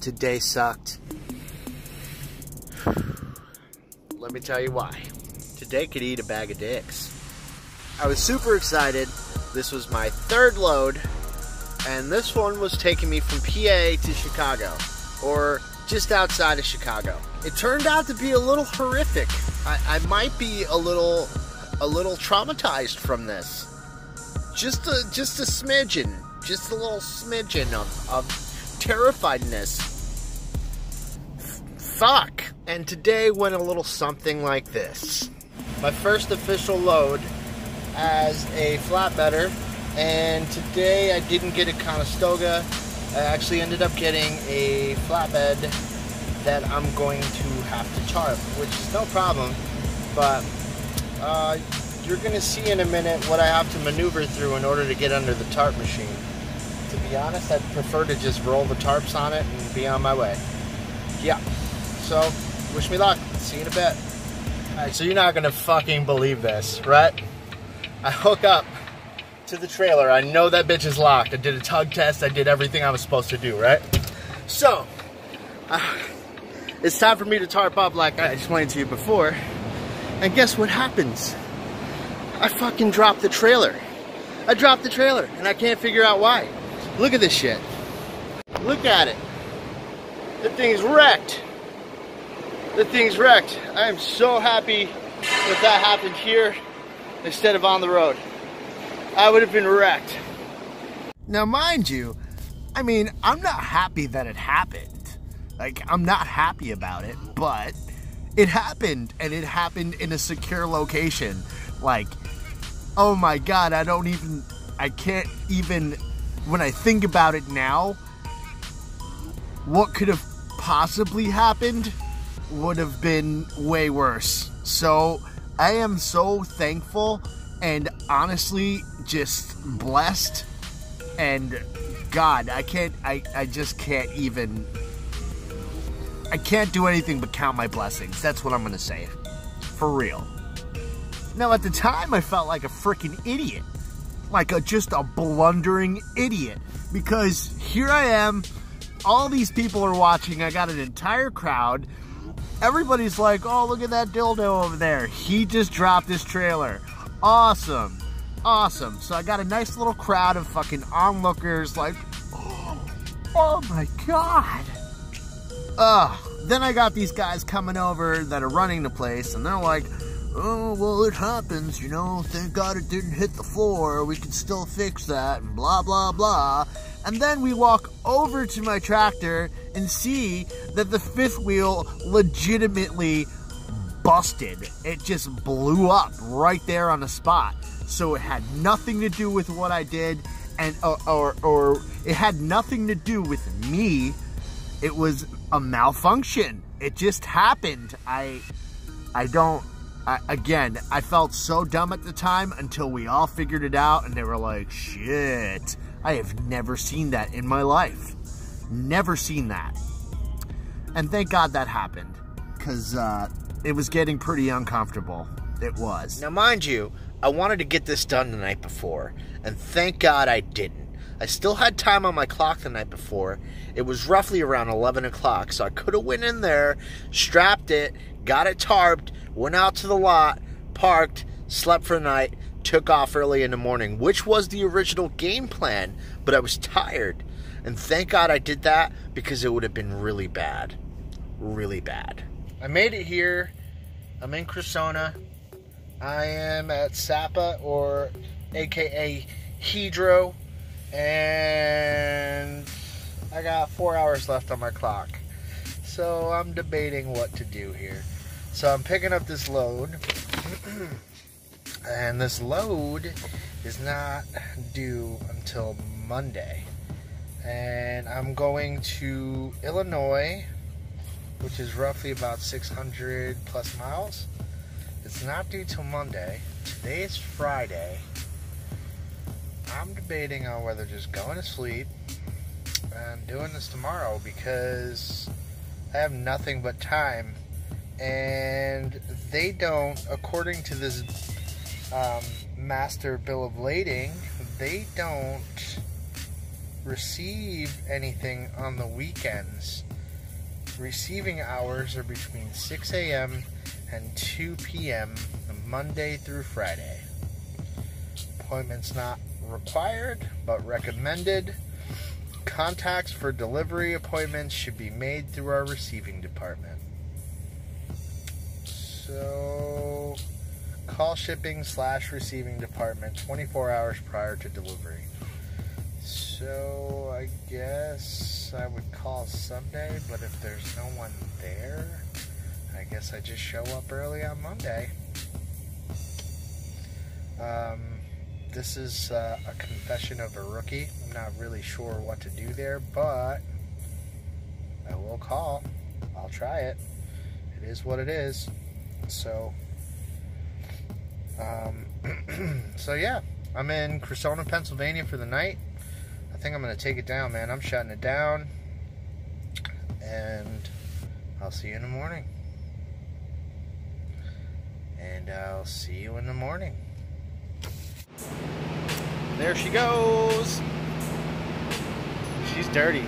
Today sucked. Let me tell you why. Today could eat a bag of dicks. I was super excited. This was my third load, and this one was taking me from PA to Chicago, or just outside of Chicago. It turned out to be a little horrific. I, I might be a little, a little traumatized from this. Just a, just a smidgen, just a little smidgen of, of terrifiedness. Fuck. And today went a little something like this. My first official load as a flatbedder, and today I didn't get a Conestoga. I actually ended up getting a flatbed that I'm going to have to tarp, which is no problem, but uh, you're to see in a minute what I have to maneuver through in order to get under the tarp machine. Be honest, I'd prefer to just roll the tarps on it and be on my way. Yeah, so wish me luck. See you in a bit. Alright, so you're not to fucking believe this, right? I hook up to the trailer. I know that bitch is locked. I did a tug test. I did everything I was supposed to do, right? So, uh, it's time for me to tarp up like I explained to you before. And guess what happens? I fucking dropped the trailer. I dropped the trailer and I can't figure out why. Look at this shit. Look at it. The thing's wrecked. The thing's wrecked. I am so happy that that happened here instead of on the road. I would have been wrecked. Now, mind you, I mean, I'm not happy that it happened. Like, I'm not happy about it, but it happened, and it happened in a secure location. Like, oh my god, I don't even, I can't even, when I think about it now, what could have possibly happened would have been way worse. So, I am so thankful and honestly just blessed and God, I can't I, I just can't even I can't do anything but count my blessings. That's what I'm gonna say. For real. Now at the time I felt like a freaking idiot. Like a just a blundering idiot. Because here I am, all these people are watching, I got an entire crowd. Everybody's like, oh, look at that dildo over there. He just dropped his trailer. Awesome. Awesome. So I got a nice little crowd of fucking onlookers like, oh, oh my God. Ugh. Then I got these guys coming over that are running the place and they're like, oh, well, it happens, you know, thank God it didn't hit the floor. We can still fix that and blah, blah, blah. And then we walk over to my tractor and see that the fifth wheel legitimately busted. It just blew up right there on the spot. So it had nothing to do with what I did and or, or, or it had nothing to do with me. It was a malfunction. It just happened. I I don't I, again, I felt so dumb at the time until we all figured it out and they were like, shit. I have never seen that in my life. Never seen that. And thank God that happened because uh, it was getting pretty uncomfortable. It was. Now, mind you, I wanted to get this done the night before, and thank God I didn't. I still had time on my clock the night before. It was roughly around 11 o'clock, so I could have went in there, strapped it, got it tarped, went out to the lot, parked, slept for the night, took off early in the morning, which was the original game plan, but I was tired. And thank God I did that because it would have been really bad. Really bad. I made it here. I'm in Cressona. I am at Sapa or aka Hydro. And I got four hours left on my clock. So I'm debating what to do here. So I'm picking up this load. and this load is not due until Monday. And I'm going to Illinois, which is roughly about 600 plus miles. It's not due till Monday. Today is Friday. I'm debating on whether just going to sleep and doing this tomorrow because I have nothing but time. And they don't, according to this um, master bill of lading, they don't receive anything on the weekends. Receiving hours are between 6 a.m. and 2 p.m. Monday through Friday. Appointments not required but recommended. Contacts for delivery appointments should be made through our receiving department. So, call shipping slash receiving department 24 hours prior to delivery. So, I guess I would call Sunday, but if there's no one there, I guess I just show up early on Monday. Um, this is uh, a confession of a rookie. I'm not really sure what to do there, but I will call. I'll try it. It is what it is. So, um, so yeah, I'm in Cressona, Pennsylvania for the night. I think I'm gonna take it down, man. I'm shutting it down, and I'll see you in the morning. And I'll see you in the morning. There she goes. She's dirty.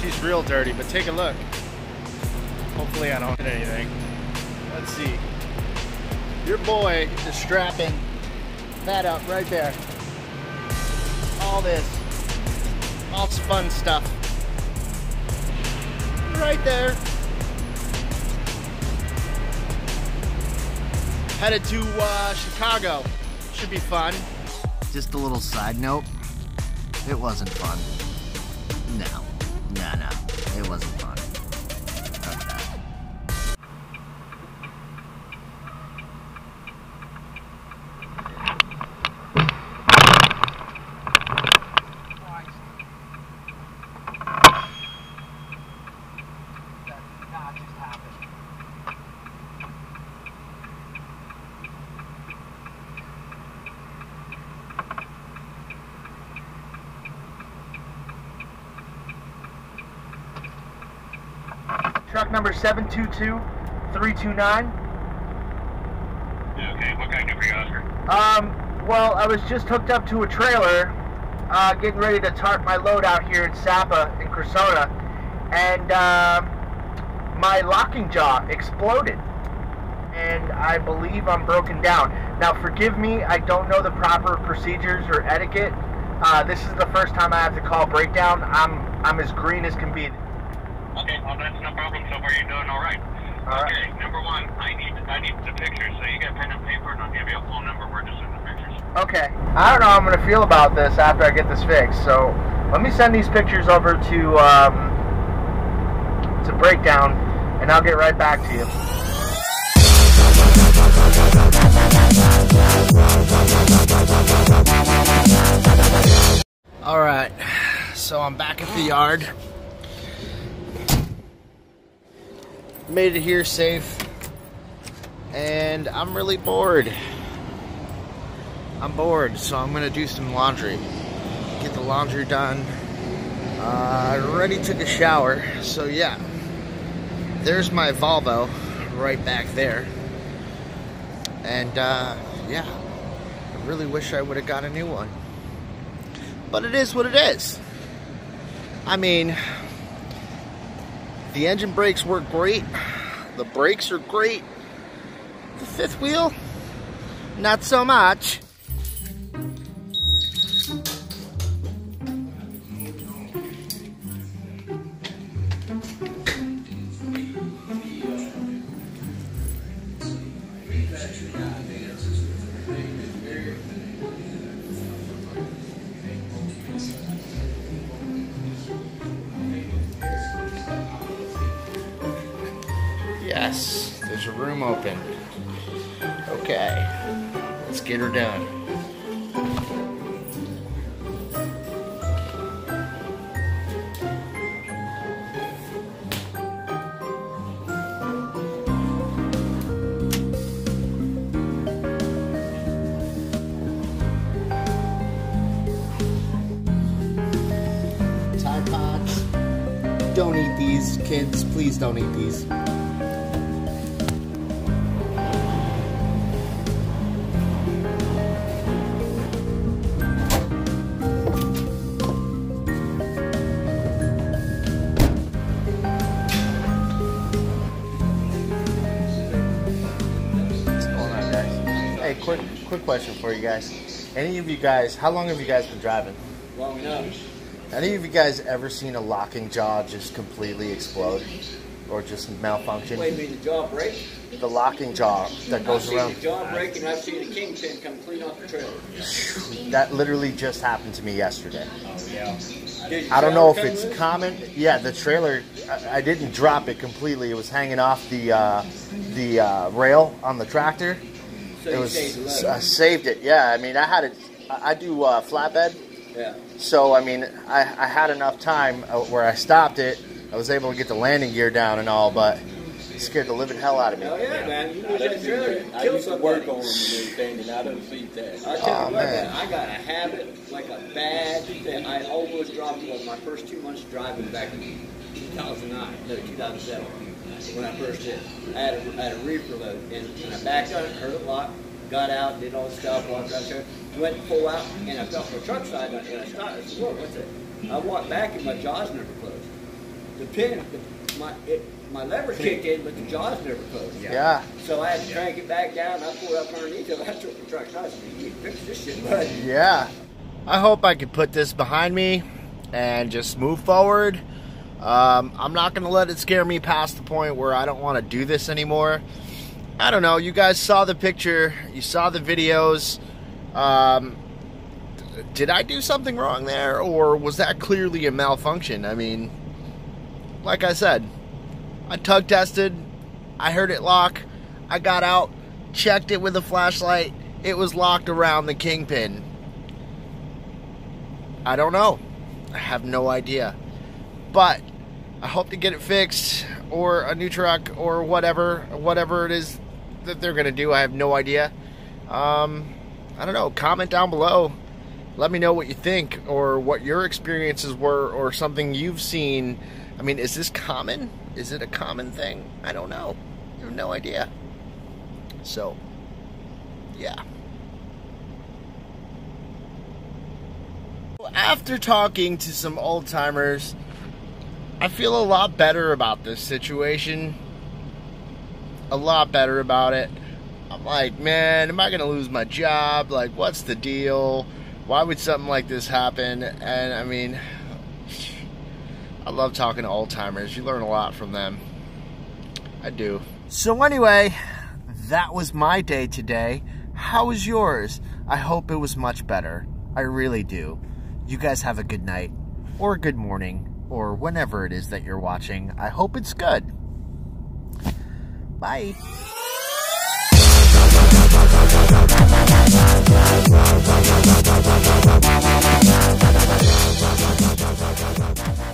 She's real dirty, but take a look. Hopefully I don't hit anything. Let's see. Your boy is strapping that up right there. All this. All fun stuff. Right there. Headed to uh, Chicago. Should be fun. Just a little side note. It wasn't fun. No. No, no. It wasn't fun. Truck number 722-329. Okay, what can I do for you, Oscar? Um, well, I was just hooked up to a trailer, uh, getting ready to tarp my load out here in Sapa in Cressona, and um, my locking jaw exploded, and I believe I'm broken down. Now, forgive me, I don't know the proper procedures or etiquette. Uh, this is the first time I have to call breakdown. I'm I'm as green as can be. Okay, well that's no problem. So far you're doing all right. All right. okay, number one, I need I need the pictures. So you got pen and paper, and I'll give you a phone number where to send the pictures. Okay. I don't know how I'm gonna feel about this after I get this fixed. So let me send these pictures over to um, to breakdown, and I'll get right back to you. All right. So I'm back at the yard. Made it here safe. And I'm really bored. I'm bored, so I'm gonna do some laundry. Get the laundry done. Uh, I already took a shower, so yeah. There's my Volvo right back there. And uh, yeah, I really wish I would have got a new one. But it is what it is. I mean, the engine brakes work great. The brakes are great. The fifth wheel, not so much. Yes, there's a room open. Okay, let's get her done. don't eat these, kids. Please don't eat these. Hey, quick, quick question for you guys. Any of you guys, how long have you guys been driving? Long enough. Any of you guys ever seen a locking jaw just completely explode? Or just malfunction? Wait, mean the jaw break? The locking jaw that I've goes seen around. the jaw break and I've seen the kingpin come clean off the trailer. That literally just happened to me yesterday. Did your I don't know if it's loose? common. Yeah, the trailer. I, I didn't drop it completely. It was hanging off the uh, the uh, rail on the tractor. So it was. saved. I saved it. Yeah, I mean, I had it. I I do uh, flatbed, Yeah. so I mean, I, I had enough time uh, where I stopped it. I was able to get the landing gear down and all, but it scared the living hell out of me. Oh yeah, man. You I lose that used trailer, to, I used to work on them and everything, and I done seen that. I tell Oh, you what, man. man, I got a habit, like a bad thing. I almost dropped it on my first two months driving back in 2009, no, 2007, when I first did. I had a, I had a reefer load, and, and I backed on it, heard a lot, got out, did all the stuff, walked out there, went to pull out, and I felt my truck side, and I and I stopped. I said, whoa, what's that? I walked back, and my jaws never closed. The pin, the, my, it, my lever kicked in, but the jaws never closed. Yeah. So I had to crank it back down. I pulled up underneath it. I took the truck. I said, "You need to fix this shit, bud." Yeah. I hope I can put this behind me and just move forward. Um, I'm not going to let it scare me past the point where I don't want to do this anymore. I don't know. You guys saw the picture, you saw the videos. Um, did I do something wrong there, or was that clearly a malfunction? I mean, like I said, I tug tested, I heard it lock, I got out, checked it with a flashlight, it was locked around the kingpin. I don't know. I have no idea. But I hope to get it fixed or a new truck or whatever whatever it is that they're going to do. I have no idea. Um, I don't know. Comment down below. Let me know what you think or what your experiences were or something you've seen. I mean, is this common? Is it a common thing? I don't know. I have no idea. So, yeah. After talking to some old timers, I feel a lot better about this situation. A lot better about it. I'm like, man, am I going to lose my job? Like, what's the deal? Why would something like this happen? And I mean, I love talking to old timers. You learn a lot from them. I do. So, anyway, that was my day today. How was yours? I hope it was much better. I really do. You guys have a good night, or a good morning, or whenever it is that you're watching. I hope it's good. Bye. Thank